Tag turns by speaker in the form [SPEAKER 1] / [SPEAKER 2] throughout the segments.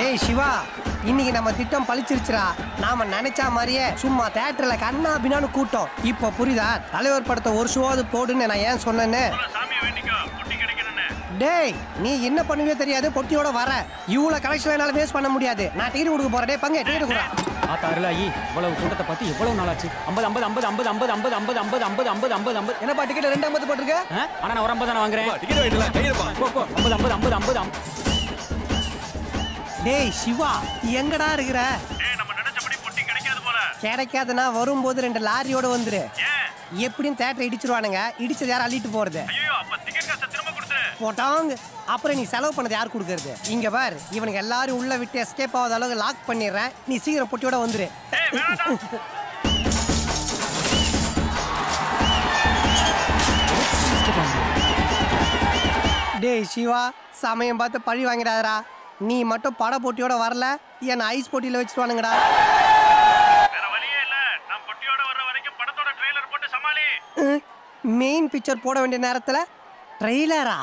[SPEAKER 1] டேய் சிவா இன்னைக்கு நம்ம திட்டம் பழிச்சிருச்சுடா நாம நினைச்ச மாதிரியே சும்மா தேட்டர்ல கண்ணா பின்னான்னு கூட்டம் இப்போ புரியுதா தலைவர் படத்தை ஒரு ஷோவாவது போடுன்னு நான் ஏன் சொன்னேன்னு டேய் நீ என்ன பண்ணுவே தெரியாது பொட்டியோட வர இவ்வளவு கலெக்ஷன் என்னால வேஸ்ட் பண்ண முடியாது நான் டிக்கெட் கொடுக்க போறேன் டேய் பங்கு டிக்கெட் கொடுறா
[SPEAKER 2] ஆத்தா அருளாயி இவ்வளவு கூட்டத்தை பத்தி எவ்வளவு நாளாச்சு ஐம்பது ஐம்பது ஐம்பது ஐம்பது ஐம்பது ஐம்பது ஐம்பது ஐம்பது ஐம்பது ஐம்பது ஐம்பது ஐம்பது
[SPEAKER 1] என்னப்பா டிக்கெட் ரெண்டு ஐம்பது போட்டிருக்க?
[SPEAKER 2] ஆனா நான் ஒரு ஐம்பது தானே வாங்குறேன்
[SPEAKER 3] டிக்கெட்
[SPEAKER 2] ஐம்பது ஐம்பது ஐம்பது ஐம்பது
[SPEAKER 1] டேய் சிவா எங்கடா இருக்கிற?
[SPEAKER 4] நம்ம நினைச்சபடி பொட்டி கிடைக்காது போல.
[SPEAKER 1] கிடைக்காதுன்னா வரும்போது ரெண்டு லாரியோட வந்துரு. எப்படியும் தேட்டரை இடிச்சிருவானுங்க. இடிச்சது யாரும் அள்ளிட்டு போறது.
[SPEAKER 4] ஐயோ அப்ப டிக்கெட் காசை திரும்ப கொடுத்துரு.
[SPEAKER 1] போட்டாங்க. அப்புறம் நீ செலவு பண்ணது யார் கொடுக்கறது? இங்க பார் இவனுக்கு எல்லாரும் உள்ள விட்டு எஸ்கேப் ஆகாத அளவுக்கு லாக் பண்ணிடுறேன். நீ சீக்கிரம் பொட்டியோட வந்துரு. டேய் சிவா சமயம் பார்த்து பழி வாங்கிடாதடா. நீ மட்டும் பட போட்டியோட வரல என் ஐஸ் போட்டியில வச்சிருவானுங்கடா. மெயின் பிக்சர் போட வேண்டிய நேரத்தில் ட்ரெய்லரா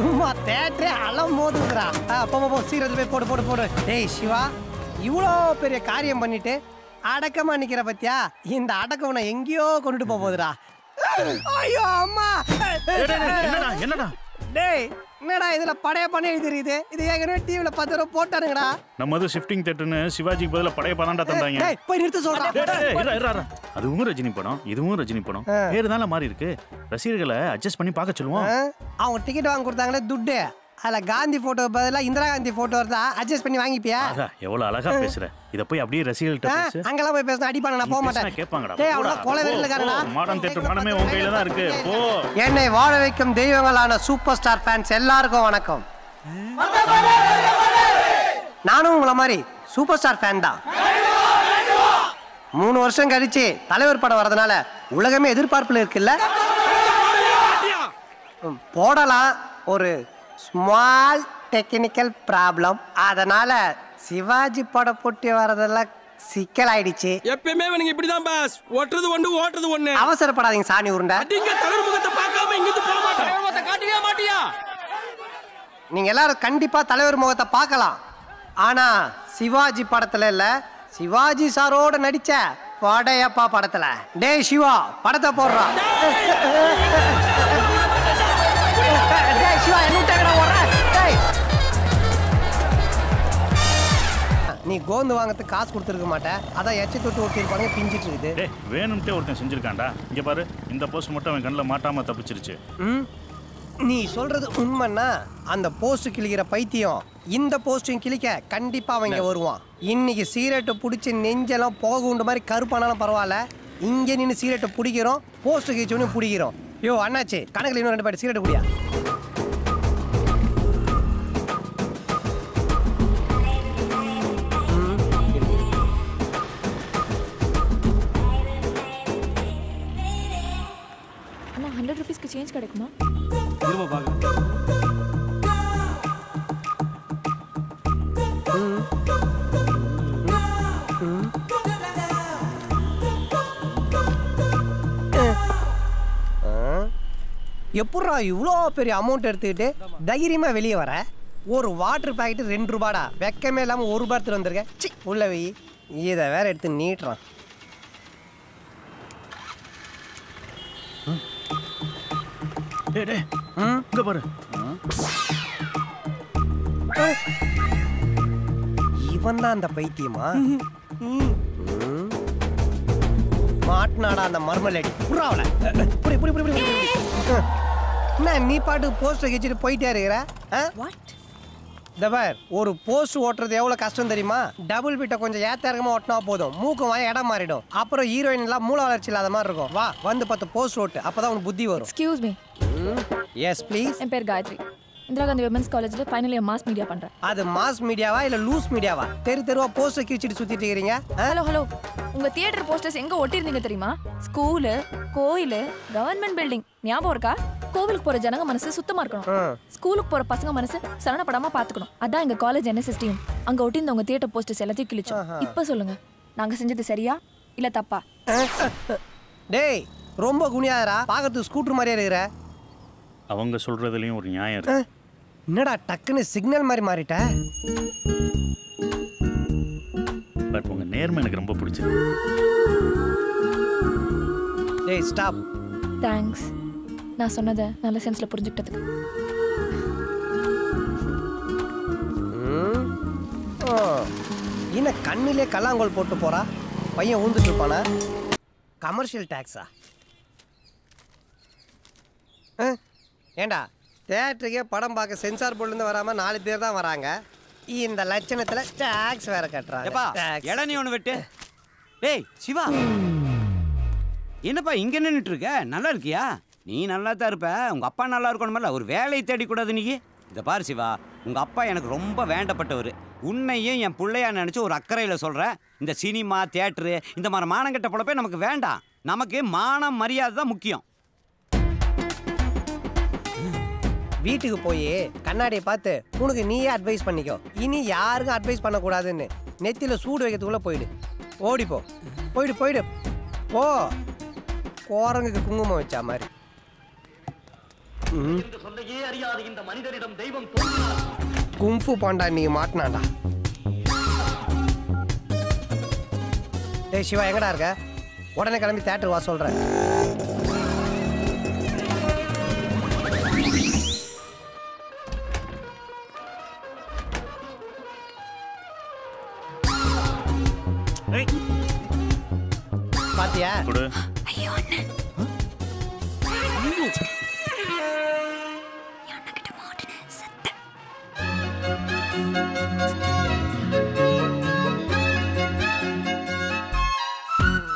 [SPEAKER 5] சும்மா
[SPEAKER 1] தேட்டரே அலம் மோதுதுடா. ஆ, போ, சீக்கிரத்துல போய் போடு, போடு, போடு. டேய் சிவா இவ்வளோ பெரிய காரியம் பண்ணிட்டு அடக்கமா நிக்கிற பத்தியா இந்த அடக்கம் உன்னை எங்கேயோ கொண்டுட்டு போக போகுதுடா ஐயோ அம்மா
[SPEAKER 4] என்னடா
[SPEAKER 1] டேய் என்னடா இதுல படைய பண்ணி தெரியுது இது ஏற்கனவே டிவில பத்து ரூபா போட்டானுங்கடா
[SPEAKER 4] நம்ம அது ஷிஃப்டிங் தேட்டர்னு சிவாஜிக்கு பதிலா படைய பதாண்டா தந்தாங்க.
[SPEAKER 1] போய் நிறுத்த சொல்றா.
[SPEAKER 4] டேய், டேய், இருடா, இருடா, இருடா. அதுவும் ரஜினி படம் இதுவும் ரஜினி படம். பேரு தானே மாறி இருக்கு? ரசிகர்களை அட்ஜஸ்ட் பண்ணி பார்க்க சொல்லுவோம்?
[SPEAKER 1] அவங்க டிக்கெட் வாங்கி கொடுத்தாங்களே துட்டு. அதுல காந்தி போட்டோ பதிலா இந்திரா காந்தி போட்டோ இருந்தா அட்ஜஸ்ட் பண்ணி வாங்கிப்பியா?
[SPEAKER 4] ஆகா எவ்வளவு அழகா பேசுற. இத போய் அப்படியே ரசிகர்கள்ட்ட
[SPEAKER 1] அங்கெல்லாம் போய் பேசினா அடிப்பாங்க நான் போக மாட்டேன்.
[SPEAKER 4] கேட்பாங்கடா.
[SPEAKER 1] டேய் அவ்வளோ கொலை
[SPEAKER 4] போ. மாடர்ன் தேட்டர் மனமே உன் கையில தான் இருக்கு. போ.
[SPEAKER 1] என்னை வாழ வைக்கும் தெய்வங்களான சூப்பர் ஸ்டார் ஃபேன்ஸ் எல்லாருக்கும் வணக்கம். நானும் உங்களை மாதிரி சூப்பர் ஸ்டார் ஃபேன் தான். மூணு வருஷம் கழிச்சு தலைவர் படம் வரதுனால உலகமே எதிர்பார்ப்புல இருக்குல்ல? போடலாம். ஒரு ஸ்மால் டெக்னிக்கல் ப்ராப்ளம் அதனால சிவாஜி படம் போட்டி வரதெல்லாம் சிக்கலாயிடுச்சு.
[SPEAKER 6] எப்பயுமே இவனுங்க இப்படிதான் பாஸ் ஒட்டுறது ஒண்ணு ஓட்டுறது ஒண்ணு.
[SPEAKER 1] அவசரப்படாதீங்க சாணி உருண்டை.
[SPEAKER 6] அடிங்க தலைவர் முகத்தை பார்க்காம இங்கிட்டு போக மாட்டேன். முகத்தை காட்டவே மாட்டியா?
[SPEAKER 1] நீங்க எல்லாரும் கண்டிப்பா தலைவர் முகத்தை பார்க்கலாம். ஆனா சிவாஜி படத்துல இல்ல சிவாஜி சாரோட நடிச்ச படையப்பா படத்துல. டேய் சிவா படத்தை போடுறான் நீ கோந்து வாங்கறதுக்கு காசு கொடுத்துருக்க மாட்டேன் அதான் எச்ச தொட்டு ஒட்டியிருப்பாங்க பிஞ்சிட்டு இருக்குது.
[SPEAKER 4] டேய் வேணும்ட்டே ஒருத்தன் செஞ்சிருக்கான்டா. இங்க பாரு இந்த போஸ்ட் மட்டும் அவன் கண்ணில் மாட்டாம தப்பிச்சிருச்சு.
[SPEAKER 1] ம்? நீ சொல்றது உண்மைன்னா அந்த போஸ்ட் கிழிக்கிற பைத்தியம் இந்த போஸ்டையும் கிழிக்க கண்டிப்பா அவன் இங்க வருவான். இன்னைக்கு சீரட்டை பிடிச்சி நெஞ்செல்லாம் போக உண்டு மாதிரி கருப்பானாலும் பரவாயில்ல. இங்க நின்று சீரட்டை பிடிக்கிறோம் போஸ்ட் கிழிச்சோன்னு பிடிக்கிறோம். யோ அண்ணாச்சி கணக்கில் இன்னும் ரெண்டு பாட்டு சீரட்டை குடியா
[SPEAKER 7] ஆஃபீஸ்க்கு சேஞ்ச் கிடைக்குமா?
[SPEAKER 6] திரும்ப
[SPEAKER 1] எப்பட்றா இவ்வளோ பெரிய அமௌண்ட் எடுத்துக்கிட்டு தைரியமாக வெளியே வர? ஒரு வாட்டர் பாக்கெட் ரெண்டு ரூபாடா. வெக்கமே இல்லாமல் ஒரு ரூபா எடுத்துகிட்டு வந்திருக்கேன் சி உள்ள வை. இதை வேற எடுத்து நீட்டுறான்.
[SPEAKER 4] டேய். டேய் இங்க பாரு.
[SPEAKER 1] இவன் தான் அந்த பைத்தியமா? ம். மாட்டினாடா அந்த மர்மலேடி புறாவல புரி புரி புரி புரி. என்ன நீ பாட்டு போஸ்டர் வச்சுட்டு போயிட்டே இருக்கிற? ஆ?
[SPEAKER 7] வாட்
[SPEAKER 1] இந்த பார் ஒரு போஸ்ட் ஓட்டுறது எவ்வளவு கஷ்டம் தெரியுமா? டபுள் பிட்ட கொஞ்சம் ஏத்தரகமா ஓட்டினா போதும். மூக்கு வாய் இடம் மாறிடும். அப்புறம் ஹீரோயின் எல்லாம் மூல வளர்ச்சி இல்லாத மாதிரி இருக்கும். வா வந்து பத்து போஸ்ட் ஓட்டு. அப்பதான் உனக்கு புத்தி வரும்.
[SPEAKER 7] எக்ஸ்கியூஸ் மீ
[SPEAKER 1] எஸ் ப்ளீஸ்
[SPEAKER 7] என் பேர் காயத்ரி. இந்திரா காந்தி விமன்ஸ் காலேஜில் ஃபைனல் இயர் மாஸ் மீடியா பண்ணுறேன்
[SPEAKER 1] அது மாஸ் மீடியாவா இல்ல லூஸ் மீடியாவா தெரு தெருவா போஸ்டர் கிழிச்சிட்டு சுத்திட்டு இருக்கிறீங்க ஆ?
[SPEAKER 7] ஹலோ ஹலோ உங்கள் தியேட்டர் போஸ்டர்ஸ் எங்கே ஒட்டியிருந்தீங்க தெரியுமா? ஸ்கூலு கோயில் கவர்மெண்ட் பில்டிங் ஞாபகம் இருக்கா? கோவிலுக்கு போகிற ஜனங்க மனசு சுத்தமாக இருக்கணும். ஸ்கூலுக்கு போகிற பசங்க மனசு சலனப்படாமல் பார்த்துக்கணும் அதான் எங்கள் காலேஜ் என்எஸ்எஸ் டீம் அங்கே ஒட்டியிருந்த உங்கள் தியேட்டர் போஸ்டர்ஸ் எல்லாத்தையும் கிழிச்சோம். இப்போ சொல்லுங்க. நாங்கள் செஞ்சது சரியா இல்லை தப்பா?
[SPEAKER 1] டேய் ரொம்ப குனியாதரா பார்க்கறதுக்கு ஸ்கூட்டர் மாதிரியே இருக்கிற?
[SPEAKER 4] அவங்க சொல்றதுலயும் ஒரு நியாயம் இருக்கு.
[SPEAKER 1] என்னடா டக்குன்னு சிக்னல் மாதிரி மாறிட்ட?
[SPEAKER 4] பட் உங்க நேர்மை எனக்கு ரொம்ப பிடிச்சிருக்கு.
[SPEAKER 1] டேய் ஸ்டாப்
[SPEAKER 7] தேங்க்ஸ் நான் சொன்னதை நல்ல சென்ஸில் புரிஞ்சுக்கிட்டதுக்கு.
[SPEAKER 1] என்ன கண்ணிலே கல்லாங்கோல் போட்டு போறா? பையன் ஊந்துட்டு இருப்பானா? கமர்ஷியல் டேக்ஸா ஏண்டா? தேட்டருக்கே படம் பார்க்க சென்சார் போர்டுலேருந்து வராம நாலு பேர் தான் வராங்க. இந்த லட்சணத்துல டேக்ஸ் வேற கட்டுறாங்க.
[SPEAKER 8] ஏப்பா
[SPEAKER 1] Tax.
[SPEAKER 8] இளநீ ஒன்று வெட்டு. டேய் சிவா. என்னப்பா இங்க நின்றுட்டு இருக்க நல்லா இருக்கியா? நீ நல்லா தான் இருப்ப. உங்க அப்பா நல்லா இருக்கணுமில்ல ஒரு வேலையை தேடிக்கூடாது நீ. இந்த பாரு சிவா. உங்க அப்பா எனக்கு ரொம்ப வேண்டப்பட்டவர். உன்னையும் என் பிள்ளையா நினைச்சு ஒரு அக்கறையில சொல்றேன் இந்த சினிமா தியேட்டரு இந்த மாதிரி மானங்கெட்ட பொழப்பே நமக்கு வேண்டாம். நமக்கு மானம் மரியாதை தான் முக்கியம்.
[SPEAKER 1] வீட்டுக்கு போய் கண்ணாடியை பார்த்து உனக்கு நீயே அட்வைஸ் பண்ணிக்கோ. இனி யாருக்கும் அட்வைஸ் பண்ணக்கூடாதுன்னு. நெத்தியில சூடு வைக்கிறதுக்குள்ள போயிடு. ஓடிப்போ போயிடு போயிடு. போ. கோரங்குக்கு குங்குமம் வச்சா மாதிரி. கும்ஃபு பாண்டா நீ மாட்டினாண்டா டேய் சிவா எங்கடா இருக்க? உடனே கிளம்பி தேட்டர் வா சொல்றேன்.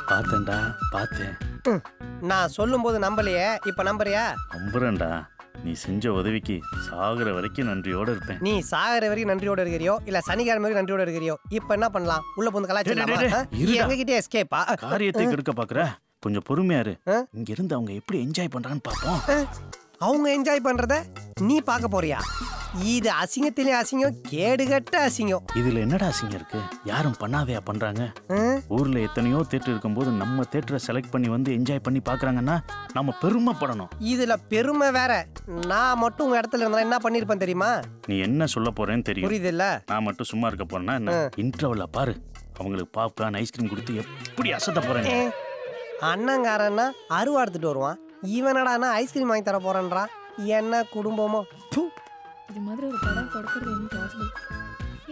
[SPEAKER 4] பார்த்தேன்டா பார்த்தேன்.
[SPEAKER 1] நான் சொல்லும்போது நம்பலையே இப்ப நம்புறியா?
[SPEAKER 4] நம்புறேன்டா. நீ செஞ்ச உதவிக்கு சாகுற வரைக்கும் நன்றியோட இருப்பேன்.
[SPEAKER 1] நீ சாகர வரைக்கும் நன்றியோட இருக்கிறியோ இல்ல சனிக்கிழமை வரைக்கும் நன்றியோட இருக்கிறியோ இப்ப என்ன பண்ணலாம்? உள்ள போந்து கலாச்சிடலாமா
[SPEAKER 4] டேய், டேய், டேய், இருடா.
[SPEAKER 1] எங்க கிட்டே எஸ்கேப்பா
[SPEAKER 4] காரியத்தை கெடுக்க பாக்குற. கொஞ்சம் பொறுமையா இரு.
[SPEAKER 1] ஆ?
[SPEAKER 4] இங்க இருந்து அவங்க எப்படி என்ஜாய் பண்றான்னு பாப்போம்
[SPEAKER 1] அவங்க என்ஜாய் பண்றத நீ பார்க்க போறியா? இது அசிங்கத்திலே அசிங்கம் கேடுகட்ட அசிங்கம்.
[SPEAKER 4] இதுல என்னடா அசிங்கம் இருக்கு? யாரும் பண்ணாதையா பண்றாங்க? ஊர்ல எத்தனையோ தேட்டர் இருக்கும்போது நம்ம தேட்டரை செலக்ட் பண்ணி வந்து என்ஜாய் பண்ணி பாக்குறாங்கன்னா நம்ம பெருமைப்படணும்.
[SPEAKER 1] இதுல பெருமை வேற. நான் மட்டும் உங்க இடத்துல இருந்தா என்ன பண்ணிருப்பேன் தெரியுமா?
[SPEAKER 4] நீ என்ன சொல்ல போறேன்னு தெரியும்.
[SPEAKER 1] புரியுது இல்ல
[SPEAKER 4] நான் மட்டும் சும்மா இருக்க போறேன்னா என்ன? இன்டர்வல்ல பாரு. அவங்களுக்கு பாப்கார்ன் ஐஸ்கிரீம் கொடுத்து எப்படி அசத்த போறேன்
[SPEAKER 1] அண்ணங்காரன்னா அருவா எடுத்துட்டு வருவான். இவனடானா ஐஸ்கிரீம் வாங்கி தர போறான்றான் என்ன குடும்பமோ.
[SPEAKER 7] இது மாதிரி ஒரு படம் கொடுக்கறது என்ன பாசிபிள்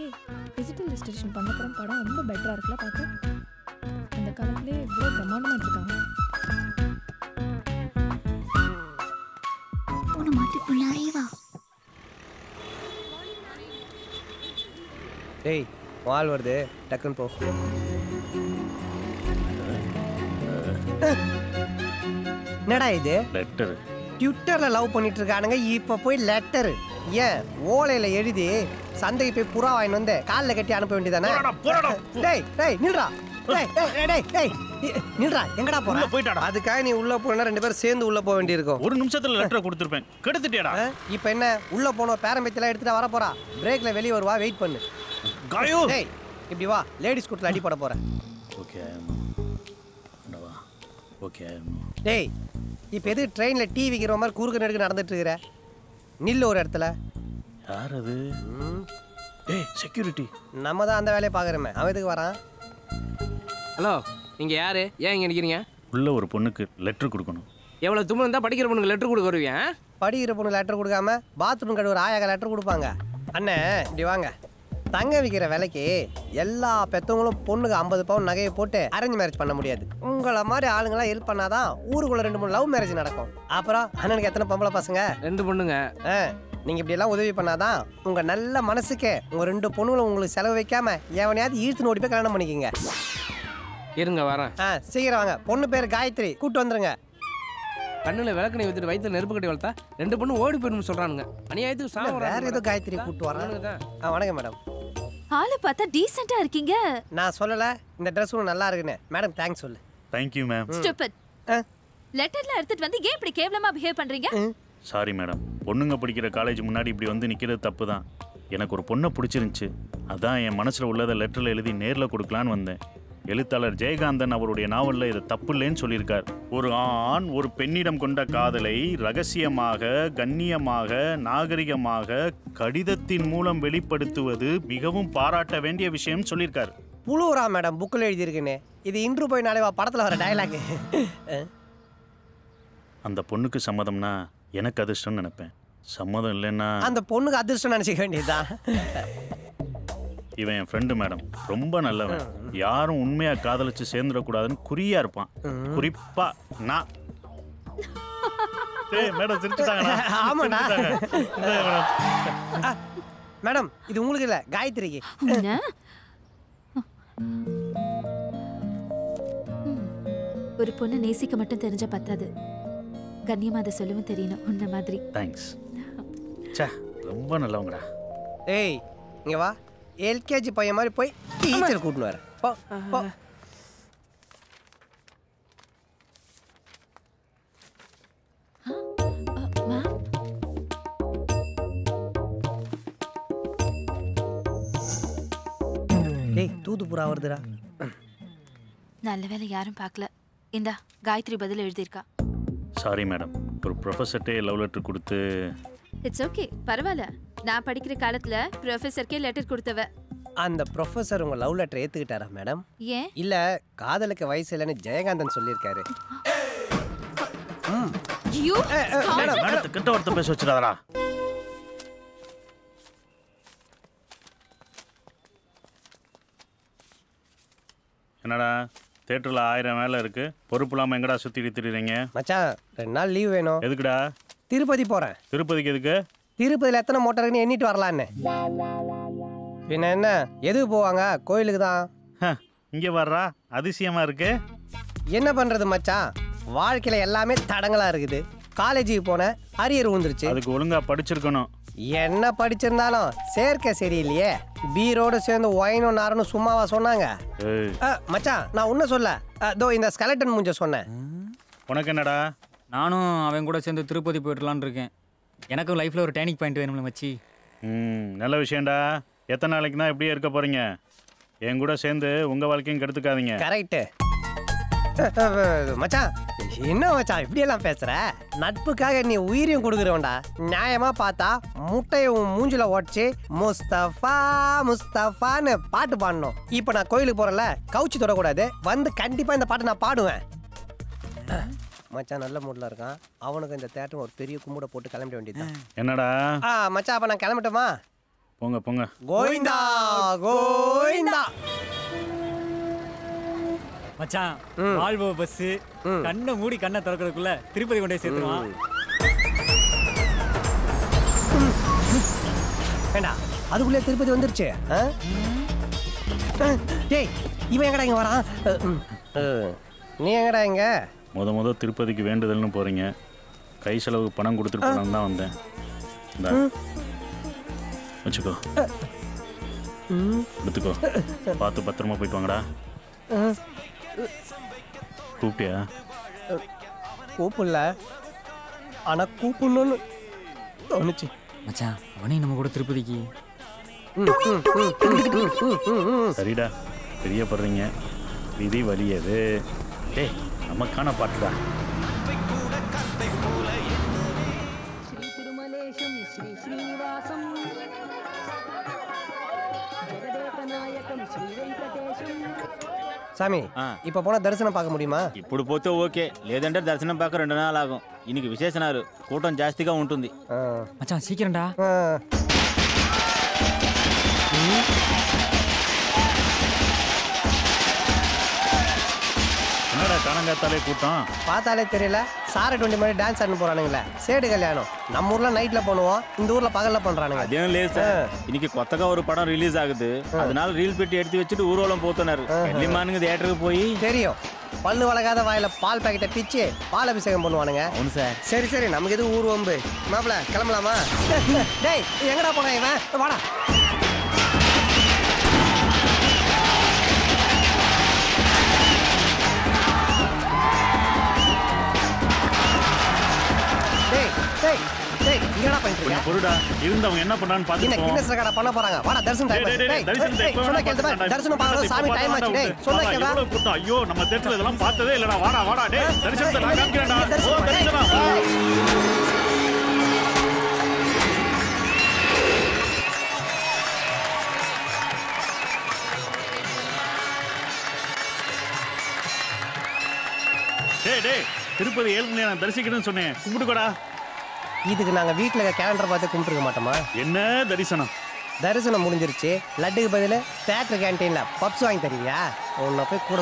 [SPEAKER 7] ஏய் டிஜிட்டல் டிஸ்ட்ரிபியூஷன் பண்ணப்புறம் படம் ரொம்ப பெட்டராக இருக்குல்ல பார்க்க அந்த காலத்திலே இவ்வளோ பிரம்மாண்டமாக எடுத்துருக்காங்க
[SPEAKER 9] பூனை மாதிரி பிள்ளாரே வா.
[SPEAKER 1] டேய் வால் வருது. டக்குன்னு போ. என்னடா இது?
[SPEAKER 4] லெட்டர்
[SPEAKER 1] ட்விட்டர்ல லவ் பண்ணிட்டு இருக்கானுங்க இப்ப போய் லெட்டர் ஏன்? ஓலையில எழுதி சந்தைக்கு போய் புறா வாங்கிட்டு வந்து கால்ல கட்டி அனுப்ப வேண்டியதானே? டேய் டேய் நில்றா. டேய் டேய், டேய் டேய் நில்றா எங்கடா போற?
[SPEAKER 4] போயிட்டாடா.
[SPEAKER 1] அதுக்காக நீ உள்ள போனா ரெண்டு பேரும் சேர்ந்து உள்ள போக வேண்டியிருக்கும்.
[SPEAKER 4] ஒரு நிமிஷத்துல லெட்டர் கொடுத்துருப்பேன். கெடுத்துட்டியாடா.
[SPEAKER 1] ஆ? இப்ப என்ன? உள்ள போனோம் பேரம்பத்திலாம் எடுத்துட்டு வர போறா பிரேக்ல வெளிய வருவா வெயிட் பண்ணு. டேய் இப்படி வா லேடிஸ் கூட்டில் அடிப்பட போறேன்.
[SPEAKER 4] Okay okay.
[SPEAKER 1] டேய் இப்போ எது ட்ரெயினில் டீ விற்கிற மாதிரி குறுக்கு நெடுக்கு நடந்துட்டு இருக்கிற? நில்லு ஒரு இடத்துல.
[SPEAKER 4] யார் அது? ஏய் செக்யூரிட்டி
[SPEAKER 1] நம்ம தான் அந்த வேலையை பார்க்குறோமே. அவன் எதுக்கு வரான்?
[SPEAKER 10] ஹலோ நீங்க யாரு? ஏன் இங்க நிக்கிறீங்க?
[SPEAKER 4] உள்ள ஒரு பொண்ணுக்கு லெட்டர் கொடுக்கணும்.
[SPEAKER 10] எவ்வளவு தும்மு இருந்தா படிக்கிற பொண்ணுக்கு லெட்டர் கொடுக்க வருவியா?
[SPEAKER 1] படிக்கிற பொண்ணு லெட்டர் கொடுக்காம பாத்ரூம் கழுவுற ஆயாக லெட்டர் கொடுப்பாங்க. அண்ணே இப்படி வாங்க. தங்க விற்கிற விலைக்கு எல்லா பெத்தவங்களும் பொண்ணுக்கு ஐம்பது பவுன் நகையை போட்டு அரேஞ்ச் மேரேஜ் பண்ண முடியாது. உங்களை மாதிரி ஆளுங்களாம் ஹெல்ப் பண்ணாதான் ஊருக்குள்ள ரெண்டு மூணு லவ் மேரேஜ் நடக்கும். அப்புறம் அண்ணனுக்கு எத்தனை பொம்பளை பசங்க?
[SPEAKER 10] ரெண்டு பொண்ணுங்க.
[SPEAKER 1] நீங்க இப்படி எல்லாம் உதவி பண்ணாதான் உங்க நல்ல மனசுக்கு உங்க ரெண்டு பொண்ணுங்களும் உங்களுக்கு செலவு வைக்காம எவனையாவது ஈழ்த்து ஓடி போய் கல்யாணம் பண்ணிக்கங்க.
[SPEAKER 10] இருங்க வரேன்.
[SPEAKER 1] ஆ சீக்கிரம் வாங்க. பொண்ணு பேர் காயத்ரி. கூட்டு வந்துருங்க.
[SPEAKER 10] கண்ணுல விளக்கணை ஊத்திட்டு வயித்துல நெருப்பு கட்டி வளர்த்தா ரெண்டு பொண்ணு ஓடி போயிடும் சொல்றானுங்க. அநியாயத்துக்கு சாவ
[SPEAKER 1] வேற ஏதோ காயத்ரி கூட்டு வரேன். ஆ வணக்கம் மேடம்.
[SPEAKER 9] ஆளை பார்த்தா டீசெண்டா இருக்கீங்க.
[SPEAKER 1] நான் சொல்லல இந்த ட்ரெஸ் ஒன்று நல்லா இருக்குன்னு. மேடம் தேங்க்ஸ் சொல்லு.
[SPEAKER 4] தேங்க்யூ மேம்
[SPEAKER 9] ஸ்டூபிட்
[SPEAKER 1] ஆ.
[SPEAKER 9] லெட்டர்ல எடுத்துட்டு வந்து ஏன் இப்படி கேவலமா பிஹேவ் பண்றீங்க?
[SPEAKER 4] சாரி மேடம் பொண்ணுங்க படிக்கிற காலேஜ் முன்னாடி இப்படி வந்து நிற்கிறது தப்பு தான் எனக்கு ஒரு பொண்ணை பிடிச்சிருந்துச்சு. அதான் என் மனசில் உள்ளதை லெட்டரில் எழுதி நேரில் கொடுக்கலான்னு வந்தேன். எழுத்தாளர் ஜெயகாந்தன் அவருடைய நாவலில் இது தப்பு இல்லைன்னு சொல்லியிருக்கார். ஒரு ஆண் ஒரு பெண்ணிடம் கொண்ட காதலை ரகசியமாக கண்ணியமாக நாகரிகமாக கடிதத்தின் மூலம் வெளிப்படுத்துவது மிகவும் பாராட்ட வேண்டிய விஷயம் சொல்லியிருக்கார்.
[SPEAKER 1] புழுவுரா மேடம் புக்கில் எழுதியிருக்குன்னு இது இன்று போய் நாளை படத்தில் வர டயலாக்
[SPEAKER 4] அந்த பொண்ணுக்கு சம்மதம்னா எனக்கு அதிர்ஷ்டம்னு நினைப்பேன். சம்மதம் இல்லைன்னா
[SPEAKER 1] அந்த பொண்ணுக்கு அதிர்ஷ்டம் நினச்சிக்க வேண்டியதுதான்.
[SPEAKER 4] இவன் என் ஃப்ரெண்டு மேடம் ரொம்ப நல்லவன். யாரும் உண்மையா காதலிச்சு சேர்ந்துடக்கூடாதுன்னு குறியா இருப்பான். குறிப்பா நான். ஏய் மேடம் சிரிச்சுட்டாங்கடா.
[SPEAKER 1] ஆமாடா.
[SPEAKER 4] சிரிச்சுட்டாங்க. இந்தாங்க மேடம்.
[SPEAKER 1] மேடம் இது உங்களுக்கு இல்லை காயத்ரிக்கு.
[SPEAKER 9] ஒரு பொண்ணு நேசிக்க மட்டும் தெரிஞ்ச பத்தாது. கண்ணியமா அதை சொல்லவும் தெரியணும் உன்ன மாதிரி.
[SPEAKER 4] தேங்க்ஸ் ச்சே ரொம்ப நல்லவங்கடா.
[SPEAKER 1] ஏய் இங்க வா. எல்கேஜி பையன் மாதிரி போய் டீச்சர் கூட்டின்னு வர. போ போ. டேய் தூது புறா வருதுடா.
[SPEAKER 9] நல்ல வேளை யாரும் பார்க்கல. இந்தா காயத்ரி பதில் எழுதியிருக்கா.
[SPEAKER 4] சாரி மேடம் ஒரு ப்ரொஃபஸர்ட்டே லவ் லெட்டர் கொடுத்து
[SPEAKER 9] இட்ஸ் ஓகே பரவாயில்ல. நான் படிக்கிற காலத்துல ப்ரொஃபஸருக்கே லெட்டர் கொடுத்தவ.
[SPEAKER 1] அந்த ப்ரொஃபஸர் உங்க லவ் லெட்டர் ஏத்துக்கிட்டாரா மேடம்
[SPEAKER 9] ஏன்?
[SPEAKER 1] இல்ல காதலுக்கு வயசு இல்லைன்னு ஜெயகாந்தன் சொல்லியிருக்காரு.
[SPEAKER 9] யூ
[SPEAKER 1] மேடம்
[SPEAKER 4] கெட்ட வார்த்தை பேச வச்சிடாதடா. என்னடா தேட்டரில் ஆயிரம் வேலை இருக்கு. பொறுப்பு இல்லாமல் எங்கடா சுற்றி திரிறீங்க
[SPEAKER 1] மச்சான் ரெண்டு நாள் லீவ் வேணும்.
[SPEAKER 4] எதுக்குடா?
[SPEAKER 1] திருப்பதி போறேன்.
[SPEAKER 4] திருப்பதிக்கு எதுக்கு?
[SPEAKER 1] திருப்பதியில் எத்தனை மோட்டார் இருக்குன்னு எண்ணிட்டு வரலான்னு. பின்ன என்ன? எதுக்கு போவாங்க? கோயிலுக்கு தான்.
[SPEAKER 4] இங்க வர்றா? அதிசயமா இருக்கு.
[SPEAKER 1] என்ன பண்றது மச்சான்? வாழ்க்கையில எல்லாமே தடங்களா இருக்குது. காலேஜுக்கு போனேன் அரியர் விழுந்துருச்சு
[SPEAKER 4] அதுக்கு ஒழுங்கா படிச்சிருக்கணும்.
[SPEAKER 1] என்ன படிச்சிருந்தாலும் சேர்க்கை சரியில்லையே. பீரோடு சேர்ந்து ஒயினும் நாரனும் சும்மாவா சொன்னாங்க? மச்சான் நான் உன்ன சொல்ல. தோ இந்த ஸ்கெலட்டன் மூஞ்ச சொன்னேன்.
[SPEAKER 4] உனக்கு என்னடா?
[SPEAKER 2] நானும் அவன் கூட சேர்ந்து திருப்பதி போயிடலான்னு இருக்கேன். எனக்கும் லைஃப்பில் ஒரு டேனிக் பாயிண்ட் வேணும்ல மச்சி.
[SPEAKER 4] ம் நல்ல விஷயம்டா. எத்தனை நாளைக்கு தான் இப்படியே இருக்க போறீங்க? என் கூட சேர்ந்து உங்க வாழ்க்கையும் கெடுத்துக்காதீங்க.
[SPEAKER 1] கரெக்ட் மச்சான் என்ன மச்சான் இப்படி எல்லாம் பேசுற? நட்புக்காக நீ உயிரையும் கொடுக்குறவன்டா. நியாயமா பார்த்தா முட்டையை உன் மூஞ்சில உடச்சி முஸ்தபா முஸ்தபான்னு பாட்டு பாடணும். இப்போ நான் கோயிலுக்கு போறேன்ல கவுச்சி தொடக்கூடாது. வந்து கண்டிப்பா இந்த பாட்டு நான் பாடுவேன். மச்சான் நல்ல மூட்ல இருக்கான். அவனுக்கு இந்த தேட்டர் ஒரு பெரிய கும்பிட போட்டு கிளம்பிட வேண்டியதுதான்.
[SPEAKER 4] என்னடா?
[SPEAKER 1] ஆ மச்சான் அப்ப நான் கிளம்பட்டுமா?
[SPEAKER 4] போங்க போங்க.
[SPEAKER 1] கோவிந்தா கோவிந்தா.
[SPEAKER 2] மச்சான்
[SPEAKER 1] ம்.
[SPEAKER 2] வால்வோ பஸ்
[SPEAKER 1] ம்.
[SPEAKER 2] கண்ணை மூடி கண்ணை திறக்கிறதுக்குள்ள திருப்பதி கொண்டு சேர்த்துருவான்.
[SPEAKER 1] வேண்டா அதுக்குள்ளே திருப்பதி வந்துருச்சு. ஆ? ஆ, டேய் இவன் எங்கடா இங்க வரான்? நீ எங்கடா இங்க?
[SPEAKER 4] முத முத திருப்பதிக்கு வேண்டுதல்னு போறீங்க. கை செலவுக்கு பணம் கொடுத்துட்டு போலான்னு தான் வந்தேன். வச்சுக்கோ. எடுத்துக்கோ. பார்த்து பத்திரமா போயிட்டு வாங்கடா. கூப்பிட்டியா?
[SPEAKER 1] கூப்பிடல. ஆனா கூப்பிடணும்னு தோணுச்சு.
[SPEAKER 2] மச்சான் அவனையும் நம்ம கூட திருப்பதிக்கு.
[SPEAKER 4] சரிடா. தெரியப்படுறீங்க விதி வலியது டேய் நமக்கான பாட்டுடா
[SPEAKER 11] శ్రీ తిరుమలేశం శ్రీ శ్రీనివాసం జగదేకనాయకం శ్రీ వెంకటేశం
[SPEAKER 1] சாமி இப்போ போனா தரிசனம் பார்க்க முடியுமா
[SPEAKER 3] ఇప్పుడు పోతే ఓకే లేదంటే దర్శనం పాక రెండు నెలలు ఆగం ఇనికి విశేషణాలు కూటం జాస్తిగా ఉంటుంది
[SPEAKER 2] மச்சான் சீக்கிரம்டா
[SPEAKER 4] காலங்காத்தாலே கூட்டம்.
[SPEAKER 1] பார்த்தாலே தெரியல. சாரை டுவெண்ட்டி மாதிரி டான்ஸ் ஆடணும் போறானுங்களே. சேடு கல்யாணம். நம்ம ஊர்ல நைட்ல பண்ணுவோம். இந்த ஊர்ல பகல்ல பண்றானுங்க.
[SPEAKER 3] அதே லேசா இன்னைக்கு கொத்தக்கா ஒரு படம் ரிலீஸ் ஆகுது. அதனால ரீல் பெட்டி எடுத்து வச்சுட்டு ஊர்வலம் போத்தினாரு. எல்லிமானுங்க தியேட்டருக்கு போய்
[SPEAKER 1] தெரியும். பல்லு வளகாத வாயில பால் பாக்கெட்டை பிச்சு பால் அபிஷேகம் பண்ணுவானுங்க.
[SPEAKER 3] அவனு சார்
[SPEAKER 1] சரி சரி நமக்கு எதுவும் ஊர் மாப்பிள கிளம்பலாமா? டேய் எங்கடா போனா இவன்? வாடா.
[SPEAKER 4] பொருடா இருந்தவங்க என்ன பண்றான்னு
[SPEAKER 1] என்ன
[SPEAKER 4] பார்த்துட்டு
[SPEAKER 1] கின்னஸ் ரெக்கார்டா பண்ண போறாங்க? வாடா தரிசனம் டைம்
[SPEAKER 4] டேய், டேய், டேய், தரிசனம்
[SPEAKER 1] டேய்
[SPEAKER 4] எப்ப
[SPEAKER 1] சொன்ன
[SPEAKER 4] வேணா
[SPEAKER 1] கேளுடா.
[SPEAKER 4] பார்த்துக்கலாம்.
[SPEAKER 1] தரிசனம் பார்க்கணும் சாமி
[SPEAKER 4] இப்ப
[SPEAKER 1] டைம் ஆச்சு.
[SPEAKER 4] வேணாம்
[SPEAKER 1] டேய்
[SPEAKER 4] விடு.
[SPEAKER 1] சொன்ன
[SPEAKER 4] வாடா,
[SPEAKER 1] கேளுடா.
[SPEAKER 4] எவ்வளவு கூட்டம்? ஐயோ நம்ம தேட்டர்ல இதெல்லாம் பார்த்ததே இல்லடா. வாடா வாடா டேய் தரிசனத்தை நான் காமிக்கிறேன்டா. ஓ
[SPEAKER 1] தரிசனம், டேய்,
[SPEAKER 4] திருப்பதி ஏழுமலையை நான் தரிசிக்கணும்னு சொன்னேன். கும்பிட்டுக்கோடா.
[SPEAKER 1] இதுக்கு நாங்க வீட்ல கேலண்டர் பார்த்து கும்பிட்டுருக்க மாட்டோமா?
[SPEAKER 4] என்ன தரிசனம்?
[SPEAKER 1] தரிசனம் முடிஞ்சிருச்சு. லட்டுக்கு பதில் தேட்டர் கேன்டீன்ல பப்ஸ் வாங்கி தருவியா? உன்னை போய் கூட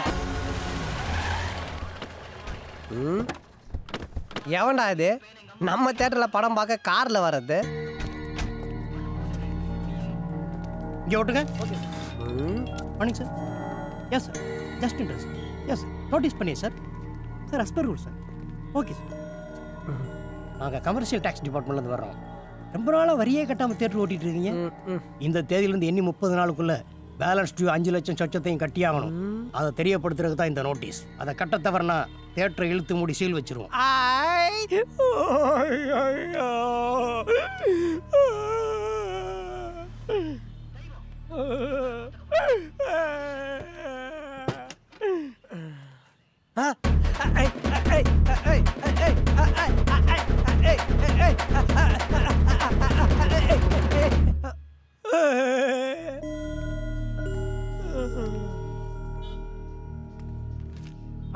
[SPEAKER 1] ம்? எவன்டா இது? நம்ம தேட்டர்ல படம் பார்க்க கார்ல வர்றது?
[SPEAKER 12] இங்கே ஓட்டுங்க morning sir. Yes sir just interest yes notice பண்ணி sir sir as per rule sir okay sir நாங்கள் கமர்ஷியல் டேக்ஸ் டிபார்ட்மெண்ட்லேருந்து வர்றோம் ரொம்ப நாளாக வரியே கட்டாமல் தேட்டர் ஓட்டிட்டு இருக்கீங்க இந்த தேதியிலேருந்து எண்ணி முப்பது நாளுக்குள்ள பேலன்ஸ் டியூ அஞ்சு லட்சம் சொச்சத்தையும் கட்டியாகணும் அதை தெரியப்படுத்துறதுக்கு தான் இந்த நோட்டீஸ் அதை கட்ட தவறுனா தேட்டரை இழுத்து மூடி சீல் வச்சிருவோம்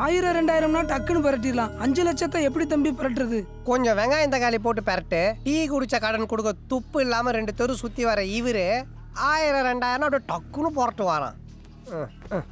[SPEAKER 6] ஆயிரம் ரெண்டாயிரம்னா டக்குன்னு பரட்டிடலாம். அஞ்சு லட்சத்தை எப்படி தம்பி பரட்டுறது?
[SPEAKER 1] கொஞ்சம் வெங்காயம் தக்காளி போட்டு பரட்டு. டீ குடிச்ச கடன் கொடுக்க துப்பு இல்லாம ரெண்டு தெரு சுத்தி வர இவரு ஆயிரம் ரெண்டாயிரம் அப்படியே டக்குன்னு புரட்டு வரான் ம், ம்.